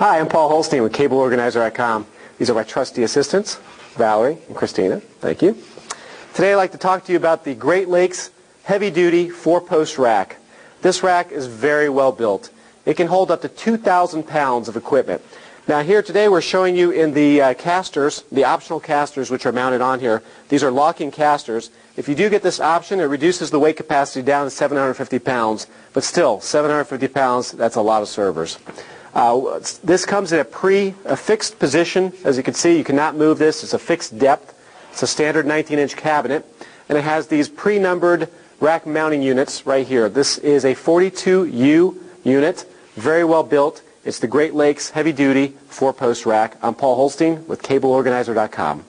Hi, I'm Paul Holstein with CableOrganizer.com. These are my trusty assistants, Valerie and Christina. Thank you. Today I'd like to talk to you about the Great Lakes Heavy Duty Four-Post Rack. This rack is very well built. It can hold up to 2,000 pounds of equipment. Now here today we're showing you in the uh, casters, the optional casters which are mounted on here. These are locking casters. If you do get this option, it reduces the weight capacity down to 750 pounds. But still, 750 pounds, that's a lot of servers. Uh, this comes in a pre-fixed position. As you can see, you cannot move this. It's a fixed depth. It's a standard 19-inch cabinet. And it has these pre-numbered rack mounting units right here. This is a 42U unit, very well built. It's the Great Lakes Heavy Duty Four-Post Rack. I'm Paul Holstein with CableOrganizer.com.